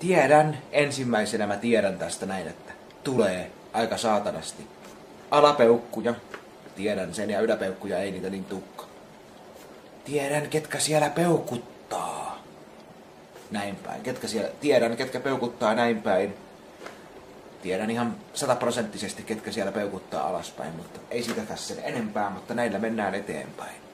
Tiedän, ensimmäisenä mä tiedän tästä näin, että tulee aika saatanasti. Alapeukkuja, tiedän sen, ja yläpeukkuja ei niitä niin tukka. Tiedän, ketkä siellä peukuttaa. Näin päin. Ketkä siellä, tiedän, ketkä peukuttaa näin päin. Tiedän ihan sataprosenttisesti, ketkä siellä peukuttaa alaspäin, mutta ei sitä tässä sen enempää, mutta näillä mennään eteenpäin.